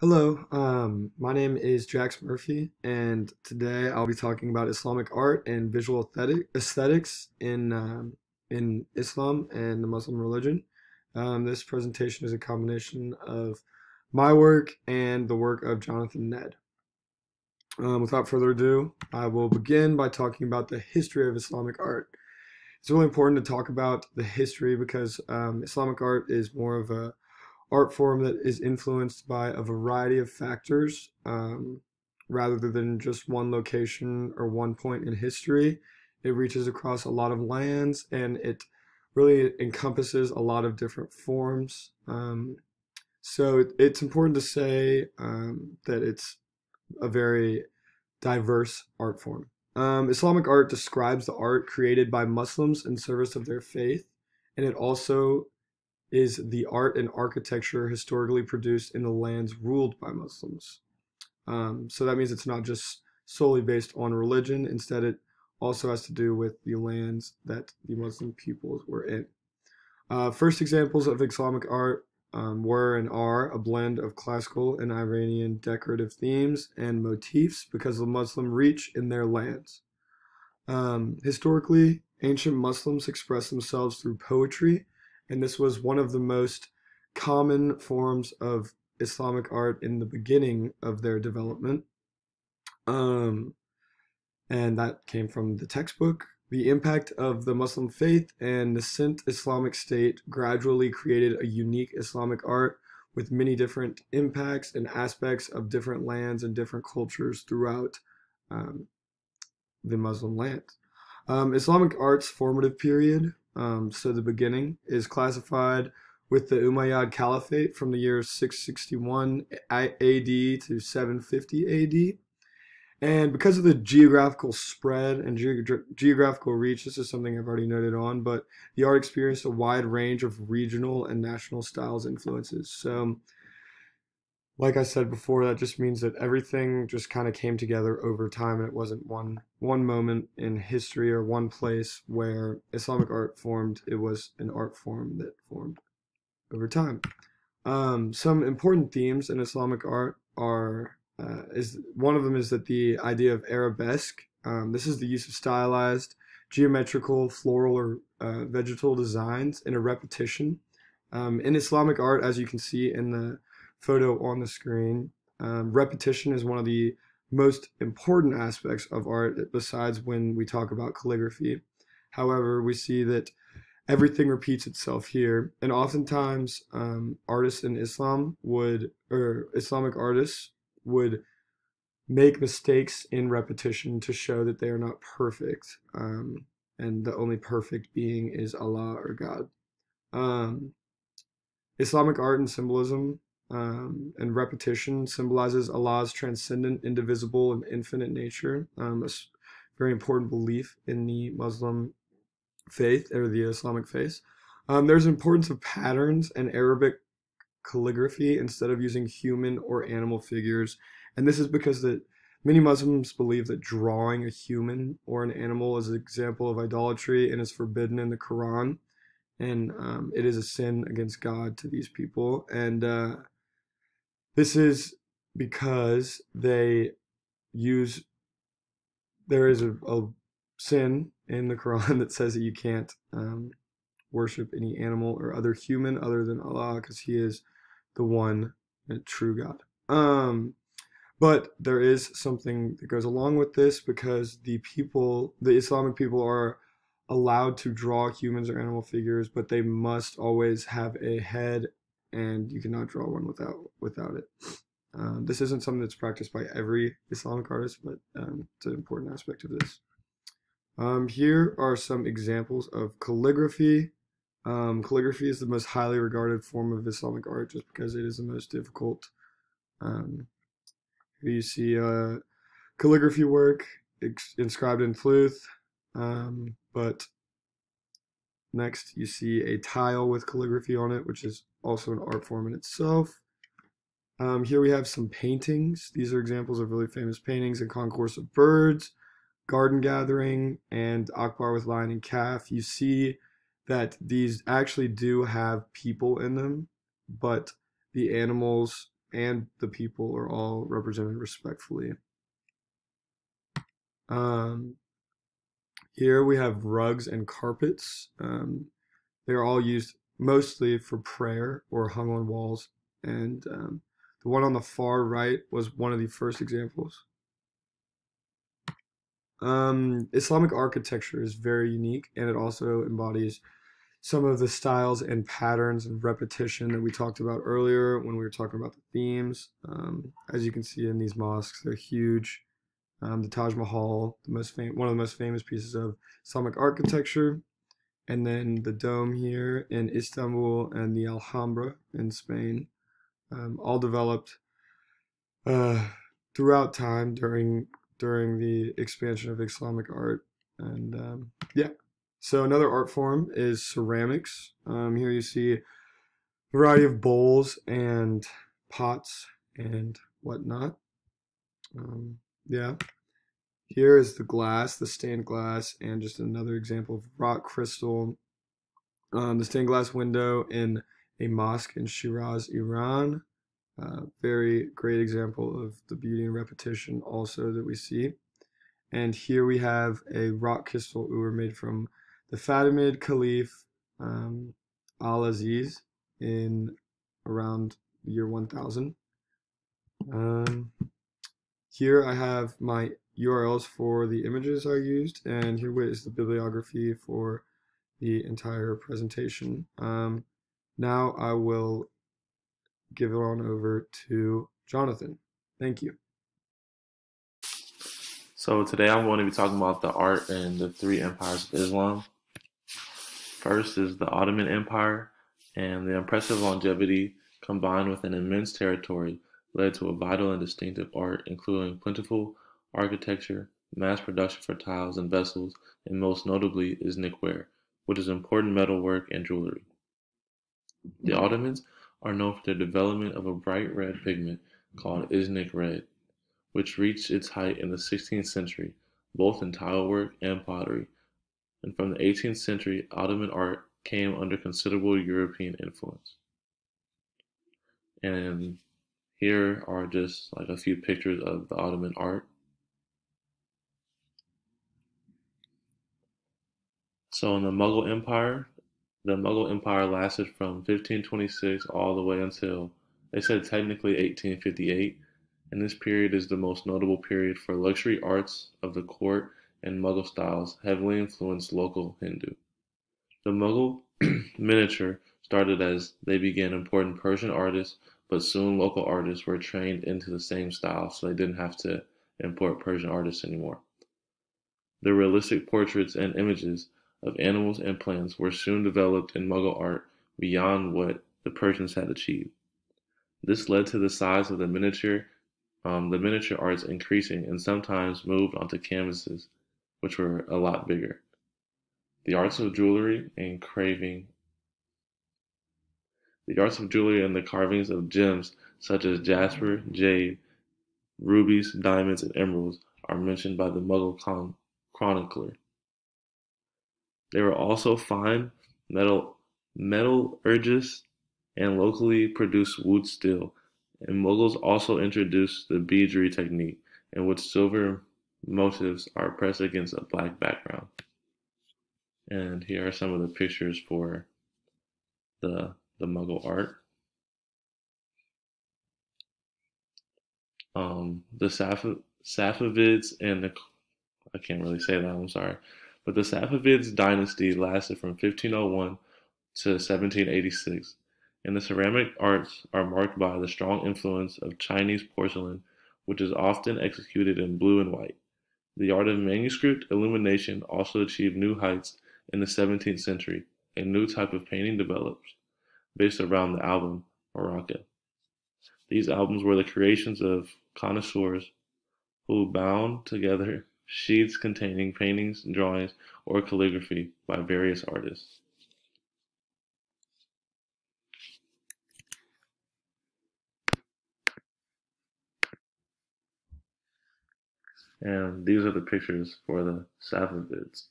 Hello, um, my name is Jax Murphy, and today I'll be talking about Islamic art and visual aesthetic, aesthetics in um, in Islam and the Muslim religion. Um, this presentation is a combination of my work and the work of Jonathan Ned. Um, without further ado, I will begin by talking about the history of Islamic art. It's really important to talk about the history because um, Islamic art is more of a art form that is influenced by a variety of factors um, rather than just one location or one point in history. It reaches across a lot of lands and it really encompasses a lot of different forms. Um, so it, it's important to say um, that it's a very diverse art form. Um, Islamic art describes the art created by Muslims in service of their faith, and it also is the art and architecture historically produced in the lands ruled by Muslims. Um, so that means it's not just solely based on religion. Instead, it also has to do with the lands that the Muslim peoples were in. Uh, first examples of Islamic art um, were and are a blend of classical and Iranian decorative themes and motifs because of the Muslim reach in their lands. Um, historically, ancient Muslims expressed themselves through poetry and this was one of the most common forms of Islamic art in the beginning of their development. Um, and that came from the textbook. The impact of the Muslim faith and nascent Islamic State gradually created a unique Islamic art with many different impacts and aspects of different lands and different cultures throughout um, the Muslim lands. Um, Islamic art's formative period um, so the beginning is classified with the Umayyad Caliphate from the year 661 AD to 750 AD. And because of the geographical spread and ge- geographical reach, this is something I've already noted on, but the art experienced a wide range of regional and national styles influences. So like I said before, that just means that everything just kind of came together over time, and it wasn't one one moment in history or one place where Islamic art formed. It was an art form that formed over time. Um, some important themes in Islamic art are uh, is one of them is that the idea of arabesque. Um, this is the use of stylized, geometrical, floral, or uh, vegetal designs in a repetition. Um, in Islamic art, as you can see in the photo on the screen. Um, repetition is one of the most important aspects of art besides when we talk about calligraphy. However, we see that everything repeats itself here, and oftentimes um, artists in Islam would, or Islamic artists would make mistakes in repetition to show that they are not perfect, um, and the only perfect being is Allah or God. Um, Islamic art and symbolism um, and repetition symbolizes Allah's transcendent, indivisible, and infinite nature. Um, a very important belief in the Muslim faith or the Islamic faith. Um, there's importance of patterns and Arabic calligraphy instead of using human or animal figures, and this is because that many Muslims believe that drawing a human or an animal is an example of idolatry and is forbidden in the Quran, and um, it is a sin against God to these people. And uh, this is because they use there is a, a sin in the Quran that says that you can't um, worship any animal or other human other than Allah because He is the one true God. Um, but there is something that goes along with this because the people, the Islamic people, are allowed to draw humans or animal figures, but they must always have a head and you cannot draw one without without it. Um, this isn't something that's practiced by every Islamic artist, but um, it's an important aspect of this. Um, here are some examples of calligraphy. Um, calligraphy is the most highly regarded form of Islamic art just because it is the most difficult. Um, here you see uh, calligraphy work inscribed in Thuluth, um, but Next, you see a tile with calligraphy on it, which is also an art form in itself. Um, here we have some paintings. These are examples of really famous paintings, A Concourse of Birds, Garden Gathering, and Akbar with Lion and Calf. You see that these actually do have people in them, but the animals and the people are all represented respectfully. Um, here we have rugs and carpets. Um, they are all used mostly for prayer or hung on walls. And um, the one on the far right was one of the first examples. Um, Islamic architecture is very unique and it also embodies some of the styles and patterns and repetition that we talked about earlier when we were talking about the themes. Um, as you can see in these mosques, they're huge. Um, the Taj Mahal, the most fam- one of the most famous pieces of Islamic architecture, and then the dome here in Istanbul and the Alhambra in Spain, um, all developed uh, throughout time during during the expansion of Islamic art. And um, yeah, so another art form is ceramics. Um, here you see a variety of bowls and pots and whatnot. Um, yeah. Here is the glass, the stained glass, and just another example of rock crystal. Um, the stained glass window in a mosque in Shiraz, Iran. Uh, very great example of the beauty and repetition also that we see. And here we have a rock crystal ur made from the Fatimid Caliph um, Al Aziz in around year 1000. Um, here I have my URLs for the images I used, and here is the bibliography for the entire presentation. Um, now I will give it on over to Jonathan. Thank you. So today I'm going to be talking about the art and the three empires of Islam. First is the Ottoman Empire, and the impressive longevity combined with an immense territory led to a vital and distinctive art, including plentiful architecture, mass production for tiles and vessels, and most notably iznikware, which is important metalwork and jewelry. The hmm. Ottomans are known for their development of a bright red pigment called iznik red, which reached its height in the 16th century, both in tilework and pottery, and from the 18th century, Ottoman art came under considerable European influence. And here are just like a few pictures of the Ottoman art. So in the Mughal Empire, the Mughal Empire lasted from 1526 all the way until they said technically 1858, and this period is the most notable period for luxury arts of the court and Mughal styles heavily influenced local Hindu. The Mughal miniature started as they began importing Persian artists, but soon local artists were trained into the same style, so they didn't have to import Persian artists anymore. The realistic portraits and images of animals and plants were soon developed in Mughal art beyond what the Persians had achieved. This led to the size of the miniature, um, the miniature arts increasing and sometimes moved onto canvases which were a lot bigger. The arts of jewelry and craving the arts of jewelry and the carvings of gems such as jasper, jade, rubies, diamonds, and emeralds are mentioned by the Mughal con- chronicler. There were also fine metal metallurgists and locally produced wootz steel, and Mughals also introduced the bidri technique, in which silver motifs are pressed against a black background. And here are some of the pictures for the, the Mughal art. Um, the Saf- Safavids and the, I can't really say that, I'm sorry, but the Safavids dynasty lasted from 1501 to 1786, and the ceramic arts are marked by the strong influence of Chinese porcelain, which is often executed in blue and white. The art of manuscript illumination also achieved new heights in the seventeenth century. A new type of painting developed, based around the album Muraqqa. These albums were the creations of connoisseurs who bound together sheets containing paintings, drawings, or calligraphy by various artists. And these are the pictures for the Safavids.